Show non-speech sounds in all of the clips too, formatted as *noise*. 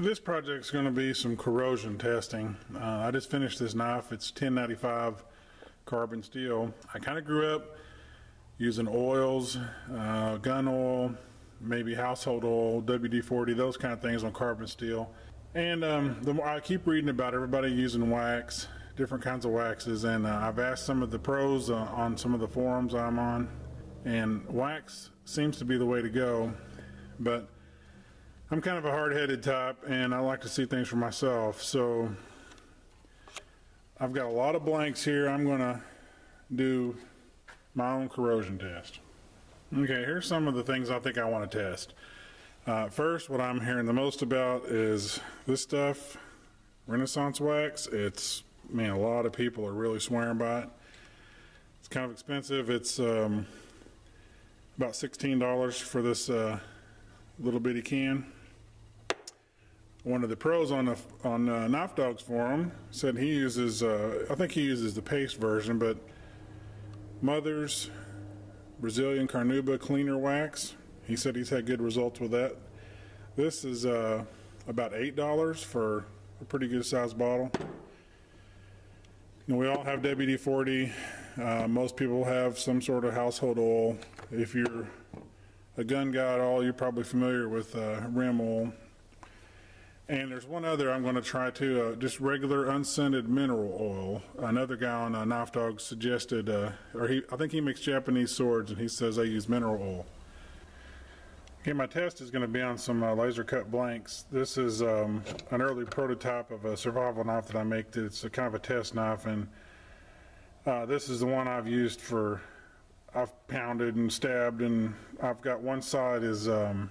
This project's going to be some corrosion testing. Uh, I just finished this knife. It's 1095 carbon steel. I kind of grew up using oils, uh, gun oil, maybe household oil, WD-40, those kind of things on carbon steel. And um, the more I keep reading about everybody using wax, different kinds of waxes, and uh, I've asked some of the pros uh, on some of the forums I'm on, and wax seems to be the way to go. But I'm kind of a hard-headed type, and I like to see things for myself. So I've got a lot of blanks here. I'm going to do my own corrosion test. Okay, here's some of the things I think I want to test. Uh, first, what I'm hearing the most about is this stuff, Renaissance wax. It's, man, a lot of people are really swearing by it. It's kind of expensive. It's um, about $16 for this uh, little bitty can one of the pros on the on uh, Knife Dogs forum said he uses uh, I think he uses the paste version, but Mother's Brazilian Carnuba cleaner wax. He said he's had good results with that. This is uh, about eight dollars for a pretty good sized bottle. We all have WD-40. Uh, most people have some sort of household oil. If you're a gun guy at all, you're probably familiar with uh, Rem oil and there's one other I'm going to try to uh, just regular unscented mineral oil. Another guy on uh, Knife Dog suggested, uh, or he, I think he makes Japanese swords, and he says I use mineral oil. Okay, my test is going to be on some uh, laser cut blanks. This is um, an early prototype of a survival knife that I make. It's a kind of a test knife, and uh, this is the one I've used for. I've pounded and stabbed, and I've got one side is. Um,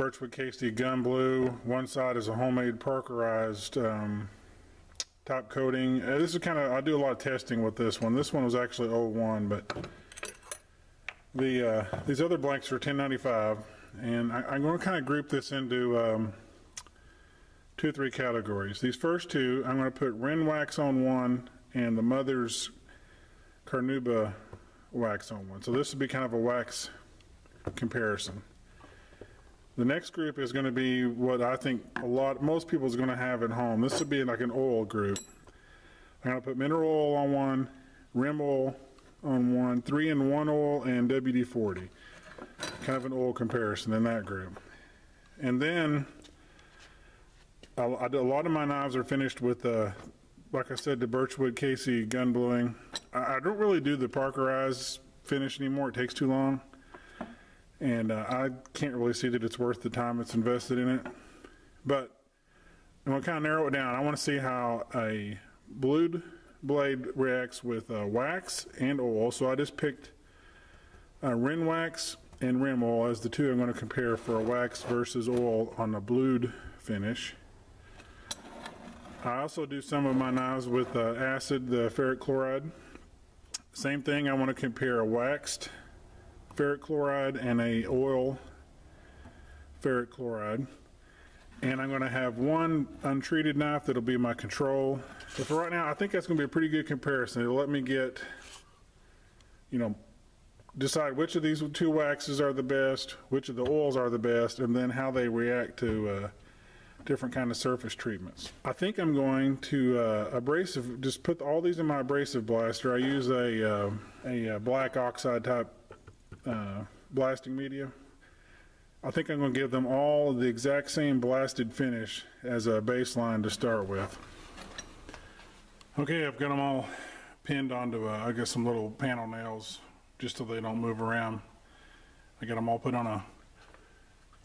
Birchwood Casey Gun Blue. One side is a homemade parkerized um, top coating. Uh, this is kind of, I do a lot of testing with this one. This one was actually old O1, but the uh, these other blanks are 1095, and I, am going to kind of group this into um, two three categories. These first two, I'm going to put Ren wax on one and the Mother's Carnauba wax on one. So this would be kind of a wax comparison. The next group is going to be what I think a lot, most people is going to have at home. This would be like an oil group. I'm going to put mineral oil on one, Rem oil on one, 3-in-1 oil, and WD-40. Kind of an oil comparison in that group. And then a, a lot of my knives are finished with, uh, like I said, the Birchwood Casey gun bluing. I, I don't really do the Parkerized finish anymore. It takes too long and uh, I can't really see that it's worth the time it's invested in it. But I'm to kind of narrow it down. I want to see how a blued blade reacts with uh, wax and oil. So I just picked uh, Ren wax and Rem oil as the two I'm going to compare for a wax versus oil on a blued finish. I also do some of my knives with uh, acid, the ferric chloride. Same thing, I want to compare a waxed ferric chloride and a oil ferric chloride. And I'm going to have one untreated knife that'll be my control. But for right now, I think that's going to be a pretty good comparison. It'll let me get, you know, decide which of these two waxes are the best, which of the oils are the best, and then how they react to uh, different kind of surface treatments. I think I'm going to uh, abrasive, just put all these in my abrasive blaster. I use a, uh, a black oxide type uh, blasting media. I think I'm going to give them all the exact same blasted finish as a baseline to start with. Okay, I've got them all pinned onto, uh, I guess, some little panel nails just so they don't move around. I got them all put on a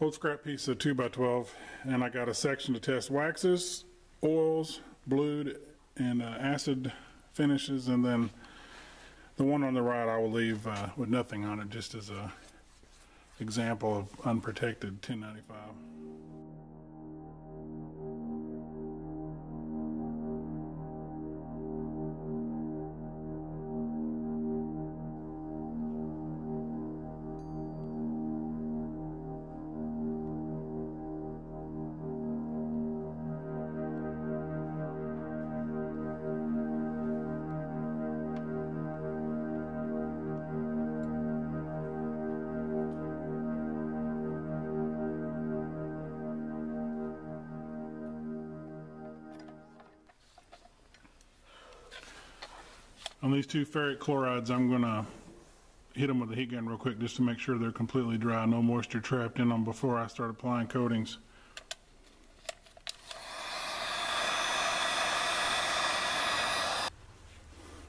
old scrap piece of 2x12 and I got a section to test waxes, oils, blued, and uh, acid finishes and then the one on the right I will leave uh, with nothing on it just as a example of unprotected 1095. On these two ferric chlorides, I'm gonna hit them with a heat gun real quick just to make sure they're completely dry, no moisture trapped in them before I start applying coatings.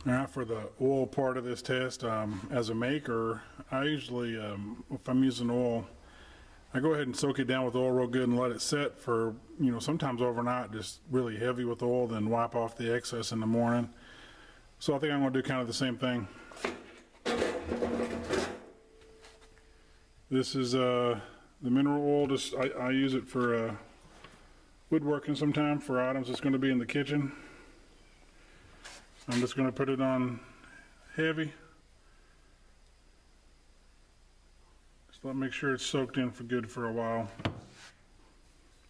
Now for the oil part of this test, um, as a maker, I usually, um, if I'm using oil, I go ahead and soak it down with oil real good and let it set for, you know, sometimes overnight, just really heavy with oil, then wipe off the excess in the morning. So I think I'm gonna do kind of the same thing. This is uh, the mineral oil, just, I, I use it for uh, woodworking sometime for items that's gonna be in the kitchen. I'm just gonna put it on heavy. Just let make sure it's soaked in for good for a while.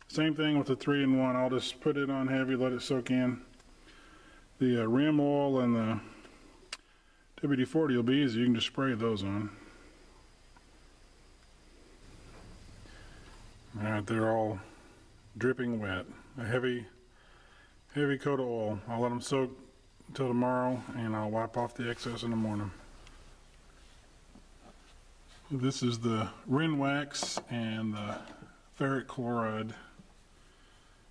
Same thing with the three in one. I'll just put it on heavy, let it soak in. The uh, Rem oil and the WD-40 will be easy. You can just spray those on. All right, they're all dripping wet. A heavy, heavy coat of oil. I'll let them soak until tomorrow and I'll wipe off the excess in the morning. This is the Ren Wax and the ferric chloride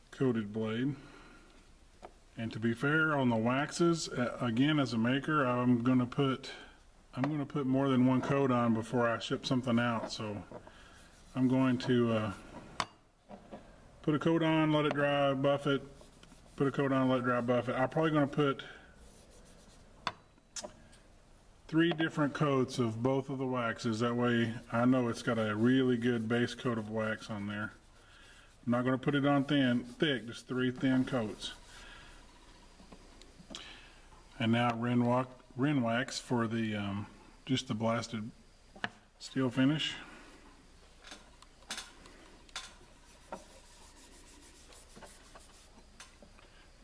coated blade. And to be fair on the waxes, uh, again as a maker, I'm going to put I'm going to put more than one coat on before I ship something out. So I'm going to uh, put a coat on, let it dry, buff it, put a coat on, let it dry, buff it. I'm probably going to put three different coats of both of the waxes. That way I know it's got a really good base coat of wax on there. I'm not going to put it on thin, thick, just three thin coats. And now Renwax, Renwax for the um, just the blasted steel finish.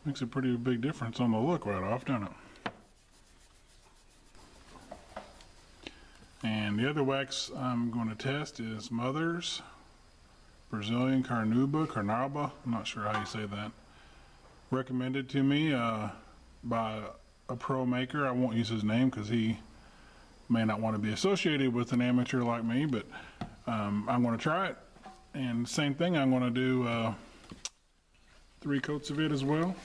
Makes a pretty big difference on the look right off, doesn't it? And the other wax I'm going to test is Mother's Brazilian Carnuba, Carnauba, I'm not sure how you say that. Recommended to me uh, by a pro maker. I won't use his name because he may not want to be associated with an amateur like me, but um, I'm going to try it. And same thing, I'm going to do uh, three coats of it as well.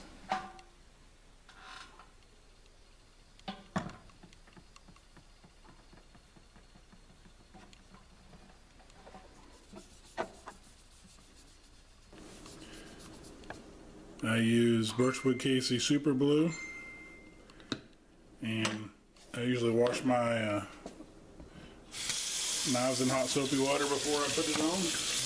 I use Birchwood Casey Super Blue. And I usually wash my uh, knives in hot soapy water before I put it on.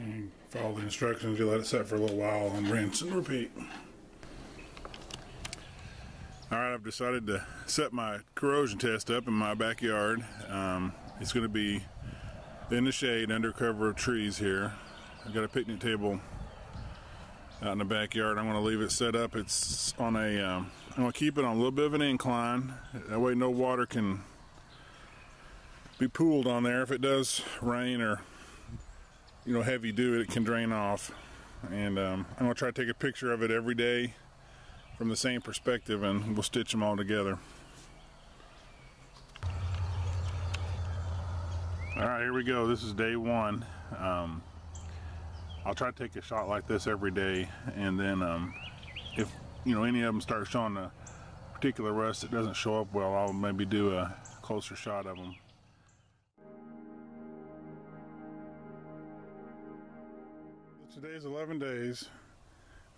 And follow the instructions, you let it set for a little while and rinse and repeat. All right, I've decided to set my corrosion test up in my backyard. Um, it's going to be in the shade under cover of trees here. I've got a picnic table out in the backyard. I'm going to leave it set up. It's on a, um, I'm going to keep it on a little bit of an incline. That way no water can be pooled on there if it does rain or you know heavy dew it can drain off. And um, I'm gonna try to take a picture of it every day from the same perspective and we'll stitch them all together. All right here we go. This is day one. Um, I'll try to take a shot like this every day and then um, if you know any of them start showing a particular rust that doesn't show up well I'll maybe do a closer shot of them Today's 11 days.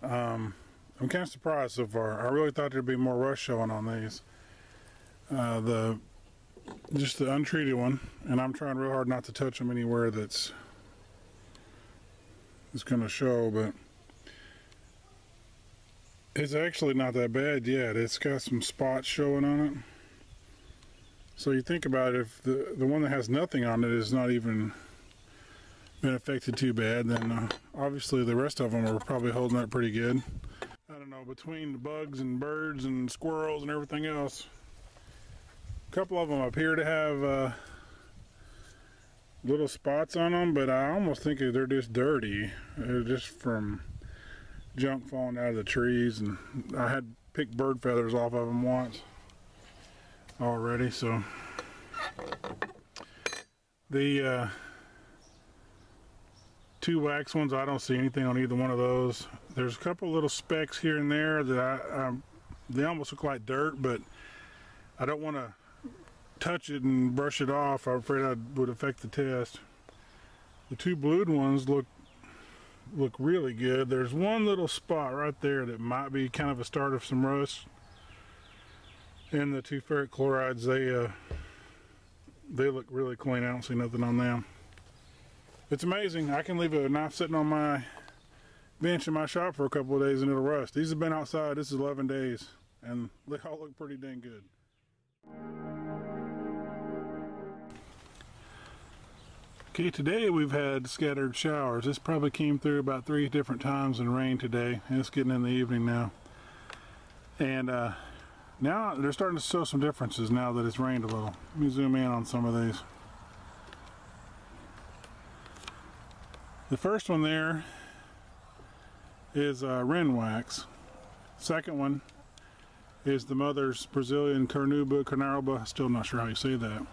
Um, I'm kind of surprised so far. I really thought there'd be more rust showing on these. Uh, the just the untreated one, and I'm trying real hard not to touch them anywhere that's is going to show. But It's actually not that bad yet. It's got some spots showing on it. So you think about it, if the, the one that has nothing on it is not even been affected too bad, then uh, obviously the rest of them are probably holding up pretty good. I don't know, between the bugs and birds and squirrels and everything else, a couple of them appear to have uh, little spots on them, but I almost think they're just dirty, they're just from junk falling out of the trees. And I had picked bird feathers off of them once already, so the uh, two wax ones, I don't see anything on either one of those. There's a couple little specks here and there that I, I they almost look like dirt, but I don't want to touch it and brush it off. I'm afraid I would affect the test. The two blued ones look look really good. There's one little spot right there that might be kind of a start of some rust. And the two ferric chlorides, they uh, they look really clean. I don't see nothing on them. It's amazing. I can leave a knife sitting on my bench in my shop for a couple of days and it'll rust. These have been outside. This is 11 days and *laughs* they all look pretty dang good. Okay, today we've had scattered showers. This probably came through about three different times in rain today. And It's getting in the evening now. And uh, now they're starting to show some differences now that it's rained a little. Let me zoom in on some of these. The first one there is uh, Ren wax. Second one is the mother's Brazilian Carnauba, Carnauba, still not sure how you say that.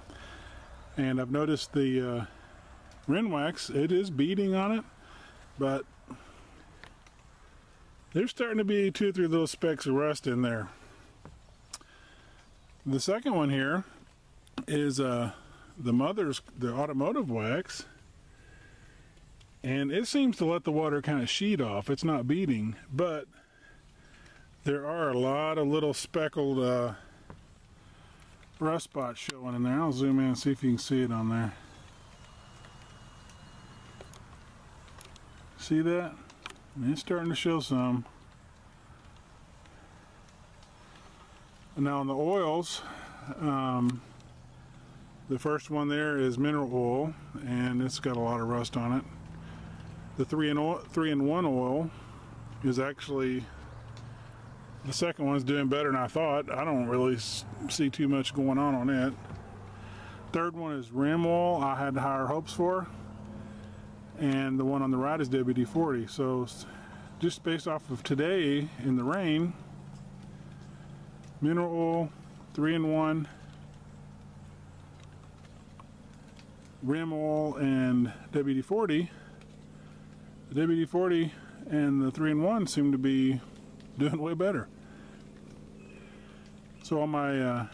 And I've noticed the uh, Ren wax, it is beading on it, but there's starting to be two or three little specks of rust in there. The second one here is uh, the mother's, the automotive wax, and it seems to let the water kind of sheet off. It's not beading, but there are a lot of little speckled uh, rust spots showing in there. I'll zoom in and see if you can see it on there. See that? It's starting to show some. Now on the oils, um, the first one there is mineral oil, and it's got a lot of rust on it. The three in oil, three in one oil is actually the second one's doing better than I thought. I don't really see too much going on on it. Third one is Rem oil. I had higher hopes for and the one on the right is WD-40 so just based off of today in the rain mineral oil 3 in 1 Rem oil and WD-40 the WD-40 and the 3 in 1 seem to be doing way better so on my uh,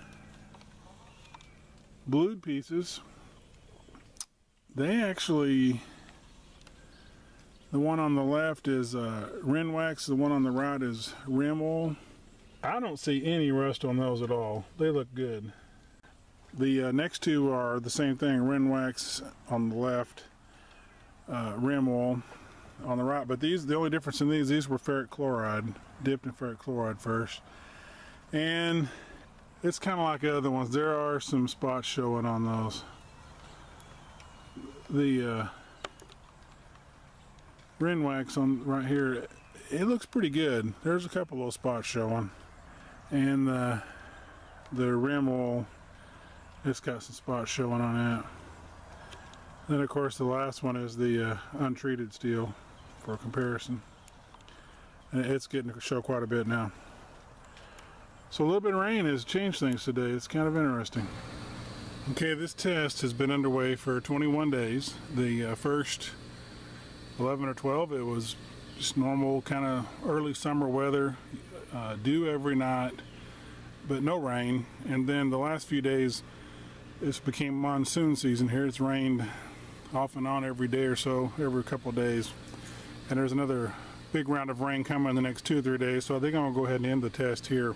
blued pieces they actually the one on the left is uh, Ren wax, the one on the right is Rem. I don't see any rust on those at all. They look good. The uh, next two are the same thing, Ren wax on the left, uh, Rem on the right. But these, the only difference in these, these were ferric chloride, dipped in ferric chloride first. And it's kind of like the other ones. There are some spots showing on those. The uh, wax on right here, it looks pretty good. There's a couple little spots showing. And the, the Rem oil, it's got some spots showing on it. Then of course the last one is the uh, untreated steel for comparison. And it's getting to show quite a bit now. So a little bit of rain has changed things today. It's kind of interesting. Okay, this test has been underway for 21 days. The uh, first 11 or 12 it was just normal kind of early summer weather uh, dew every night but no rain and then the last few days it's became monsoon season here it's rained off and on every day or so every couple days and there's another big round of rain coming in the next two or three days so I think I'm gonna go ahead and end the test here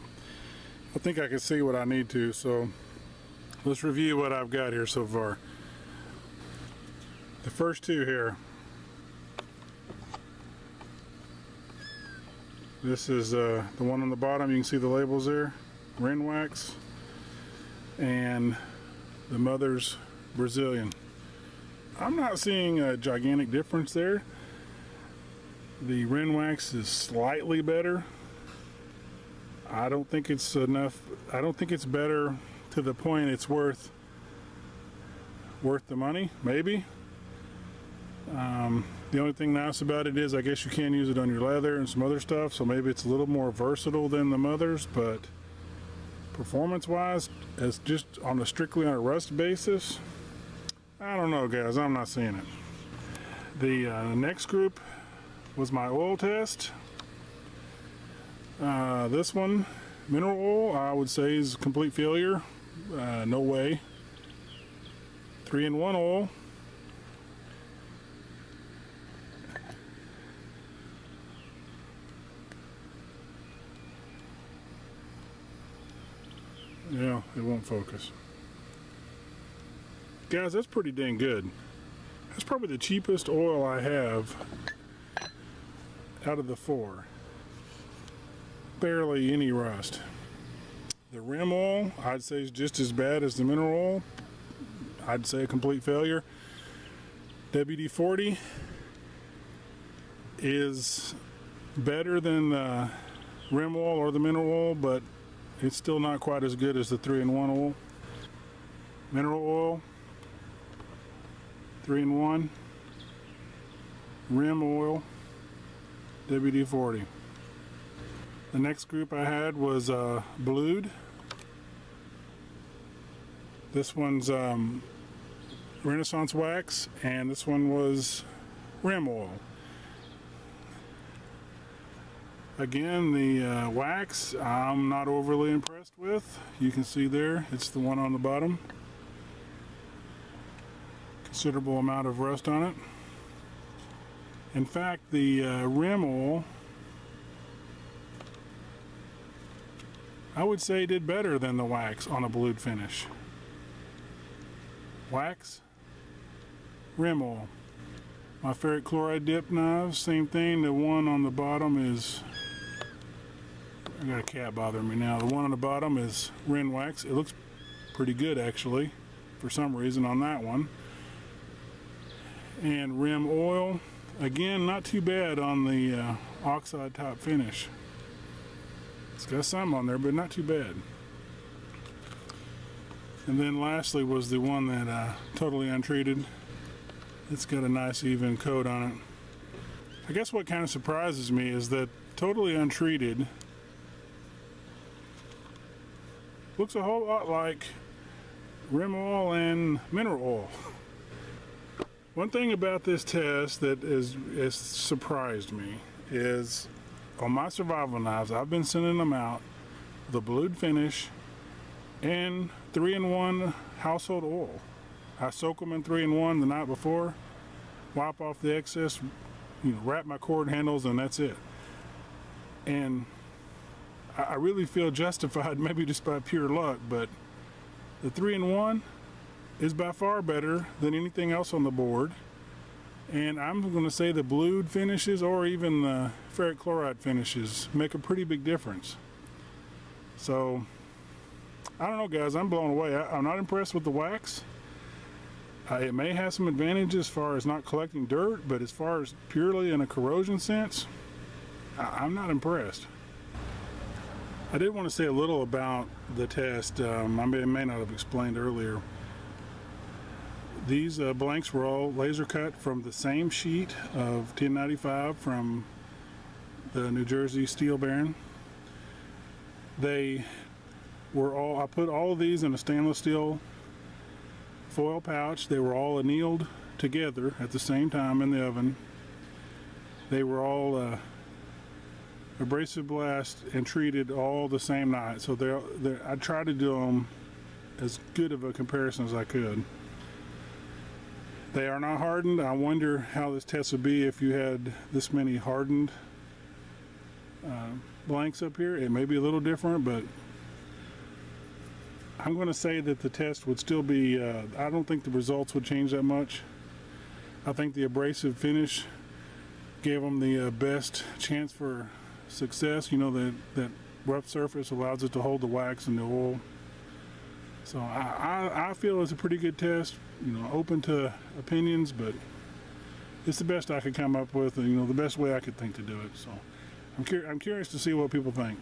I think I can see what I need to so let's review what I've got here so far the first two here This is uh, the one on the bottom. You can see the labels there. Renwax. And the mother's Brazilian. I'm not seeing a gigantic difference there. The Renwax is slightly better. I don't think it's enough. I don't think it's better to the point it's worth worth the money. Maybe. Um, the only thing nice about it is I guess you can use it on your leather and some other stuff, so maybe it's a little more versatile than the mothers, but performance-wise, as just on a strictly on a rust basis, I don't know, guys. I'm not seeing it. The uh, next group was my oil test. Uh, this one, mineral oil, I would say is complete failure. Uh, no way. Three in one oil. Yeah, it won't focus. Guys, that's pretty dang good. That's probably the cheapest oil I have out of the four. Barely any rust. The Rem oil, I'd say is just as bad as the mineral oil. I'd say a complete failure. WD-40 is better than the Rem oil or the mineral oil, but it's still not quite as good as the 3-in-1 oil. Mineral oil, 3-in-1. Rem oil, WD-40. The next group I had was uh, Blued. This one's um, Renaissance Wax, and this one was Rem Oil. Again, the uh, wax I'm not overly impressed with. You can see there, it's the one on the bottom. Considerable amount of rust on it. In fact, the uh, Rem oil, I would say did better than the wax on a blued finish. Wax, Rem oil. My ferric chloride dip knives, same thing. The one on the bottom is I got a cat bothering me now. The one on the bottom is Ren Wax. It looks pretty good actually, for some reason on that one. And Rem oil, again, not too bad on the uh, oxide top finish. It's got some on there, but not too bad. And then lastly was the one that uh, totally untreated. It's got a nice even coat on it. I guess what kind of surprises me is that totally untreated looks a whole lot like Rem oil and mineral oil. *laughs* One thing about this test that is, has surprised me is on my survival knives, I've been sending them out the blued finish and three in one household oil. I soak them in three in one the night before, wipe off the excess, you know, wrap my cord handles, and that's it. And I really feel justified, *laughs* maybe just by pure luck, but the three in one is by far better than anything else on the board. And I'm going to say the blued finishes or even the ferric chloride finishes make a pretty big difference. So, I don't know, guys. I'm blown away. I, am not impressed with the wax. Uh, it may have some advantages as far as not collecting dirt, but as far as purely in a corrosion sense, I, I'm not impressed. I did want to say a little about the test. Um, I may, may, not have explained earlier. These uh, blanks were all laser cut from the same sheet of 1095 from the New Jersey Steel Baron. They were all, I put all of these in a stainless steel foil pouch. They were all annealed together at the same time in the oven. They were all uh, abrasive blast and treated all the same night. So they're, they're, I tried to do them as good of a comparison as I could. They are not hardened. I wonder how this test would be if you had this many hardened uh, blanks up here. It may be a little different, but I'm going to say that the test would still be, uh, I don't think the results would change that much. I think the abrasive finish gave them the uh, best chance for success. You know, that, that rough surface allows it to hold the wax and the oil. So I, I, I feel it's a pretty good test, you know, open to opinions, but it's the best I could come up with, and, you know, the best way I could think to do it. So I'm, cur- I'm curious to see what people think.